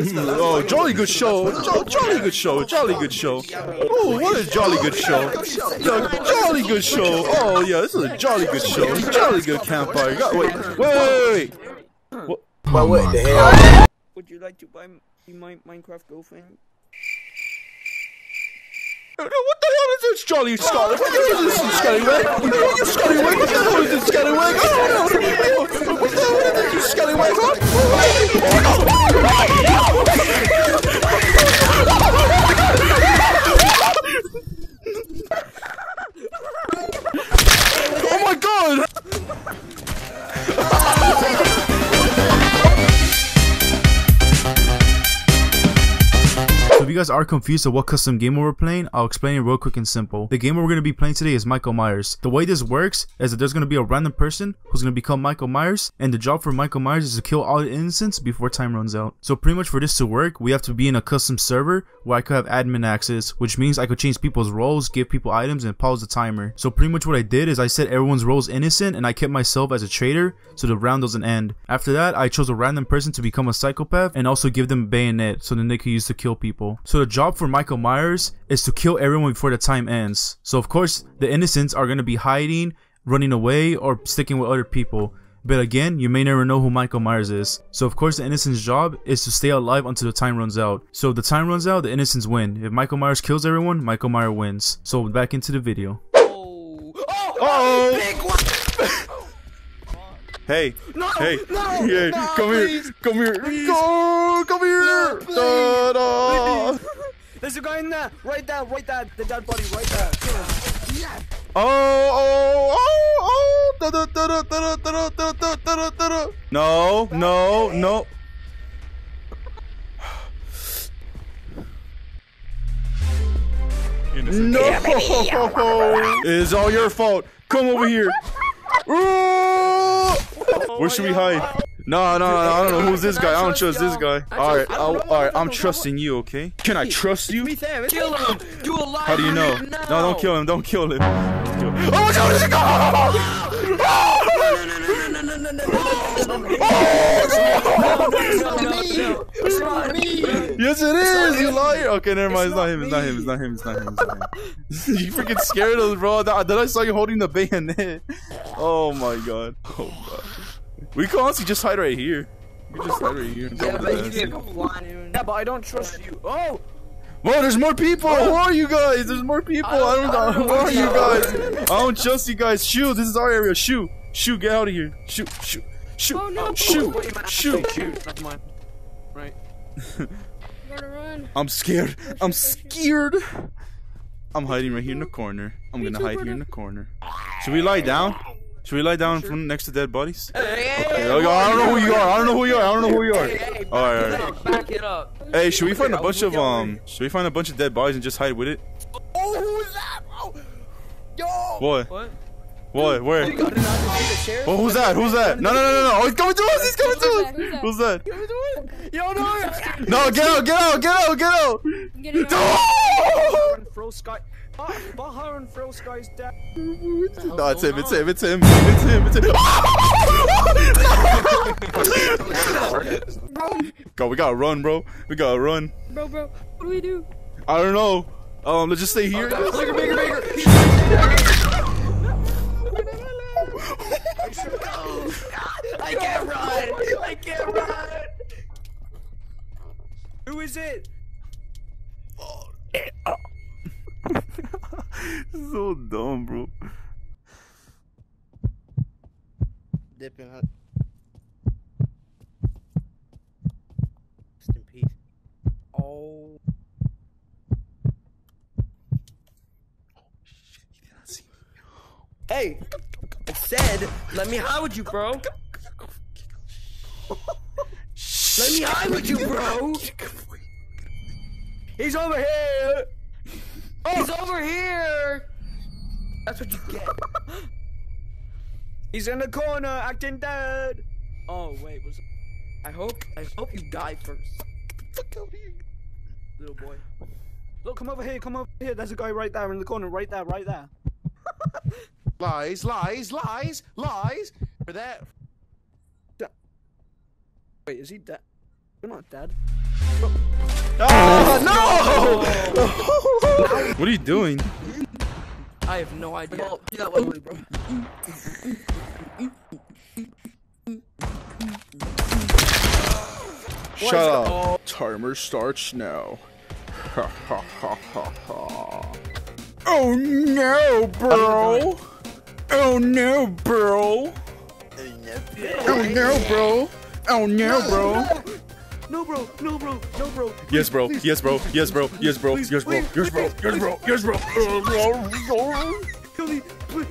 Hmm. Oh, jolly good show. Jo- jolly good show. Jolly good show. Oh, what a jolly good show. Yeah, jolly good show. Oh, yeah, this is a jolly good show. Jolly good campfire. Got- Wait, wait, wait, wait. What? But what the hell? Would you like to buy m- my Minecraft girlfriend? What the hell is this, Jolly Scotland? What the hell is this, Scallywag? What the hell is this, Scallywag? What the hell is this, Scallywag? Guys are confused of what custom game we're playing, I'll explain it real quick and simple. The game we're going to be playing today is Michael Myers. The way this works is that there's going to be a random person who's going to become Michael Myers, and the job for Michael Myers is to kill all the innocents before time runs out. So pretty much for this to work, we have to be in a custom server where I could have admin access, which means I could change people's roles, give people items, and pause the timer. So pretty much what I did is I set everyone's roles innocent, and I kept myself as a traitor, so the round doesn't end. After that, I chose a random person to become a psychopath, and also give them a bayonet, so then they could use to kill people. So the job for Michael Myers is to kill everyone before the time ends. So of course, the innocents are gonna be hiding, running away, or sticking with other people. But again, you may never know who Michael Myers is. So of course the innocent's job is to stay alive until the time runs out. So if the time runs out, the innocents win. If Michael Myers kills everyone, Michael Myers wins. So back into the video. Oh! Oh! Oh! Big one! Hey, No! hey, No! yeah, no, come please, here, come here, please. go, come here, please. da, da. There's a guy in there! Right there, right there! The dead body, right there! Kill him. Yeah! Oh, oh, oh, oh, da, da, da, da, da, da, da, da, da, da, da, da. No, no, no. No, it's all your fault. Come over here. Ooh. Where should we hide? No, no, no, I don't know who's this guy. I don't trust this guy. All right, I'll, all right, I'm trusting you. Okay? Can I trust you? Kill him! You alive! How do you know? No, don't kill him. Don't kill him. Oh my God! There's a It's not me! Yes, it is. You liar. Okay, never mind. It's not him. It's not him. It's not him. It's not him. It's not him. you freaking scared us, bro. Then I saw you holding the bayonet. Oh my god. Oh god. We can honestly just hide right here. We just hide right here. and Yeah, but the you ass. can. Yeah, but I don't trust you. Oh! Whoa, there's more people. Oh. Who are you guys? There's more people. I don't, know. Who are you guys? I don't trust you guys. Shoot, this is our area. Shoot, shoot, get out of here. Shoot, shoot, shoot, Oh no! shoot, Wait, man, shoot. shoot! Never mind. Right. Gotta run. I'm scared. I'm scared. I'm hiding right here in the corner. I'm gonna hide here in the corner. Should we lie down? Should we lie down in front next to dead bodies? Hey, Hey, I don't know who you are. I don't know who you are. I don't know who you are. Hey, All right, all right. back it up. Hey, should we find a bunch of um? Should we find a bunch of dead bodies and just hide with it? Oh, who's that, bro? Yo! What? What? What? Where? You got it out to the sheriff? Oh, who's that? Who's that? No, no, no, no, no! Oh, he's coming to us! He's coming to us! Who's Who's that? Yo, no! No, get out! Get out! Get out! Get out! I'm out. No! and throw sky. Bahar and throw sky's dead. No, it's him! It's him! It's him! It's him! It's him! Bro, Go! We gotta run, bro! We gotta run! bro, bro. What do we do? I don't know. Um, let's just stay here. Bigger, bigger, bigger. I can't run. I can't run. Who is it? so dumb, bro. Dipping hut. Rest in peace. Oh. Hey, I said, let me hide with you, bro. Let me hide with you, bro. He's over here. Oh. He's over here. That's what you get. He's in the corner, acting dead. Oh wait, was I hope I hope you die first. Fuck out here. little boy. Look, come over here, come over here. There's a guy right there in the corner, right there, right there. Lies, lies, lies, lies. For that. Wait, is he dead? You're not dead. Ah, no! what are you doing? I have no idea. Oh, you got one, bro. Shut up. Timer starts now. Ha ha ha ha ha. Oh no, bro! Oh no, bro! Oh no, bro! Oh no, bro! no, bro, no, bro, no, bro. Please, yes, bro, please, yes, bro, please, yes, bro, yes, bro, yes, bro, yes, bro, yes, bro, yes, bro. Cody,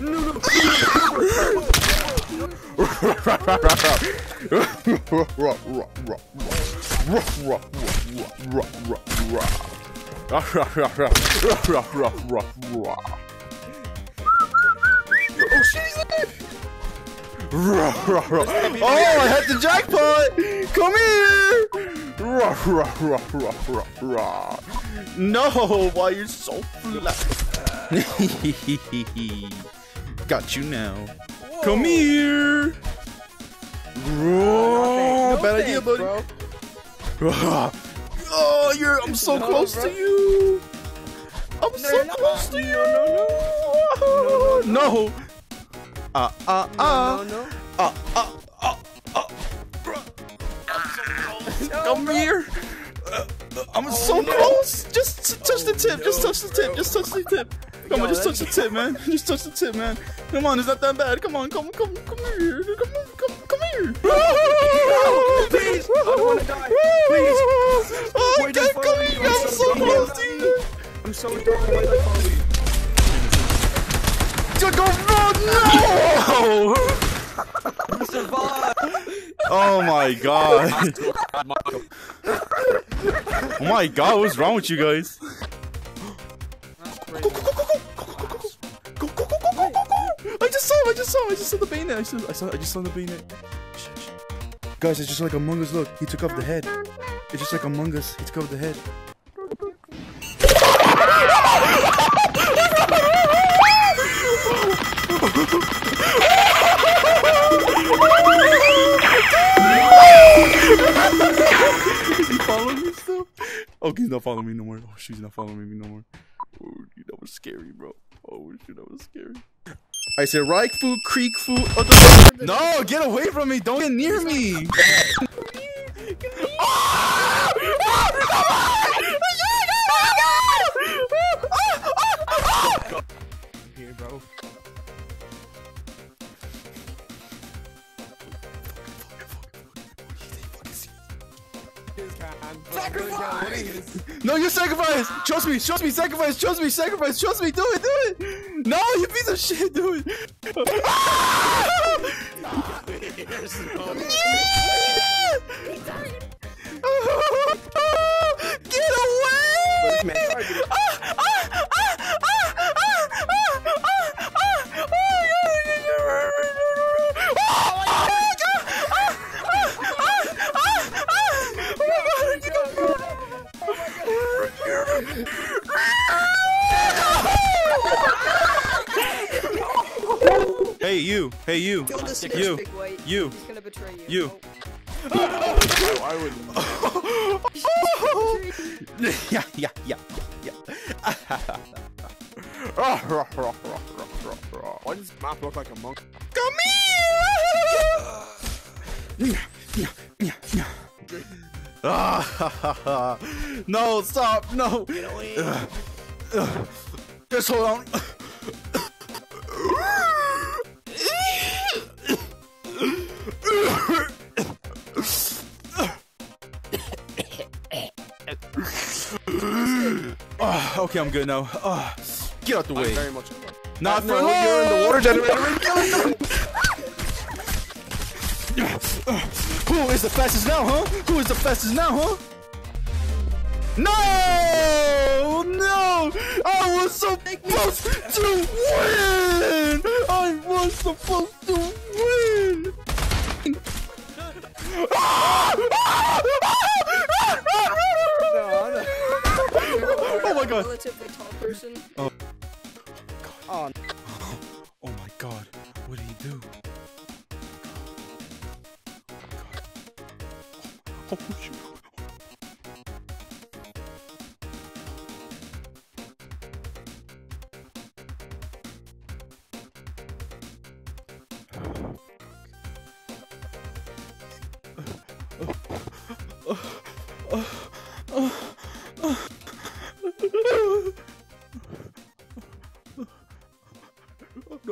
no, no, no, no. Oh, she's in oh, I hit the jackpot! Come here! Rah, rah, rah, rah, rah, rah. No, why are you so flat? Got you now. Whoa. Come here. No, no bad idea, buddy. Bro. oh, you're! I'm so no, close bro. to you. I'm no, so close to you. No, no, no. No. Ah, ah, ah. Ah, ah. Come here. Uh, I'm so close. Just touch the tip. Just touch the tip. Just touch the tip. Come on, just touch the tip, man. Just touch the tip, man. Come on, it's not that bad. Come on, come, come, come here. Come on, come, come here. Please, I don't wanna die. Please. Oh, I can't come here. I'm I'm so close to you. I'm so dumb. Why did I follow you? Go, no, no. Oh my god. oh my god, what's wrong with you guys? I just saw him, I just saw him, I just saw the bayonet, I saw, I saw, I just saw the bayonet. Guys, it's just like Among Us, look, he took off the head. It's just like Among Us, he took off the head. Not following me no more. Oh, shoot, he's not following me no more. Oh, dude, that was scary, bro. Oh, shoot, that was scary. I said right foot, creek foot. Oh, the- no, get away from me. Don't get near me. Here, bro. Sacrifice! No, you sacrifice. Trust me. Trust me. Sacrifice. Trust me. Sacrifice. Trust me. Do it. Do it. No, you piece of shit. Do it. Get You. You. You. You. you. Oh. oh, I would. yeah, yeah, yeah, yeah, yeah. Why does map look like a monk? Come here! no, stop, no. Get away. Just hold on. Okay, I'm good now. Ah, get out the way. Very much. Not No, for you're in the water generator. Who is the fastest now, huh? Who is the fastest now, huh? No! No! I was supposed to win! I was supposed to win! Oh my god! Relatively tall person. Oh. oh, Oh my god, what did he do? Oh, oh shoot.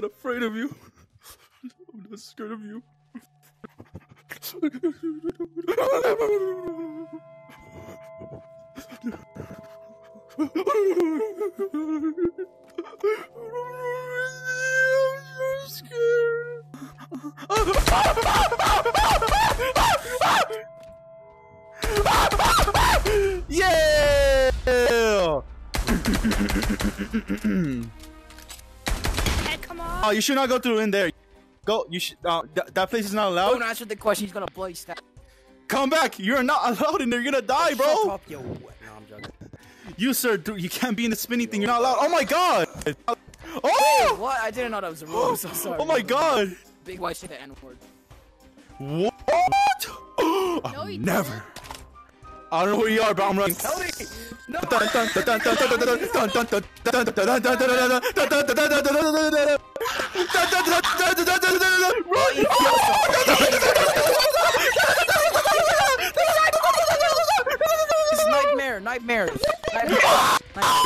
Not afraid of you. I'm not scared of you. I'm so scared. Yeah! Hey, come. Oh, you should not go through in there. Go. You should. Uh, th- that place is not allowed. Don't answer the question. He's gonna blow you. Snap. Come back. You're not allowed in there. You're gonna die, Shut bro. up, yo. No, I'm joking. You sir, dude, you can't be in the spinning thing. You're not allowed. Oh my god. Wait, Oh. what? I didn't know that was a rule. I'm so sorry. Oh my god. Big white say the N word. What? No, you Never. I don't know where you are, but I'm running. Tell me. No. It's nightmare. Nightmare. Nightmare. Nightmare.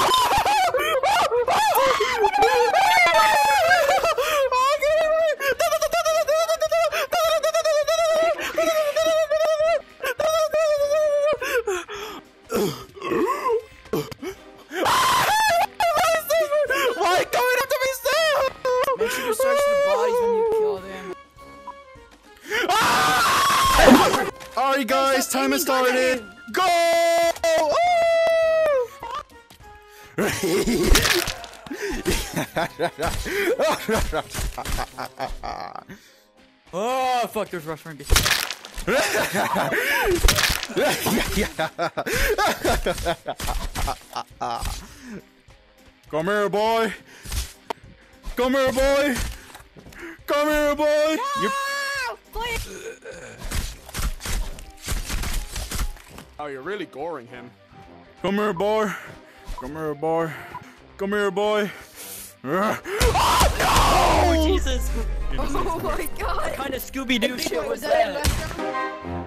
Alright, guys, time has started. Go! Oh fuck! There's Rush Ring. Come here, boy. Come here, boy. Come here, boy. You Oh, you're really goring him. come here, boy. Come here, boy. Come here, boy. Oh no! Jesus! Oh my god. What Kind of Scooby Doo shit was was that a that? restaurant?